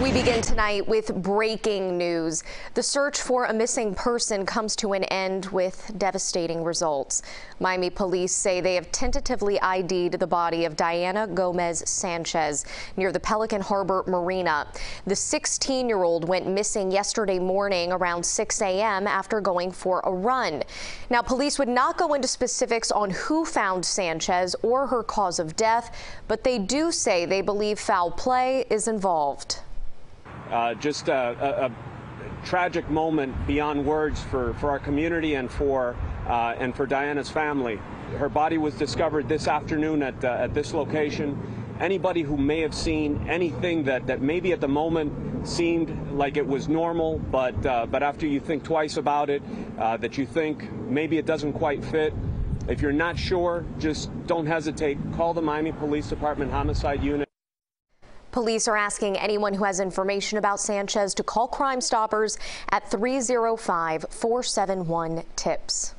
We begin tonight with breaking news. The search for a missing person comes to an end with devastating results. Miami police say they have tentatively ID'd the body of Diana Gomez Sanchez near the Pelican Harbor Marina. The 16 year old went missing yesterday morning around 6 a.m. after going for a run. Now, police would not go into specifics on who found Sanchez or her cause of death, but they do say they believe foul play is involved. Uh, just a, a, a, tragic moment beyond words for, for our community and for uh, and for Diana's family. Her body was discovered this afternoon at uh, at this location. Anybody who may have seen anything that, that maybe at the moment seemed like it was normal, but uh, but after you think twice about it, uh, that you think maybe it doesn't quite fit. If you're not sure, just don't hesitate. Call the Miami Police Department Homicide Unit. Police are asking anyone who has information about Sanchez to call Crime Stoppers at 305 471 TIPS.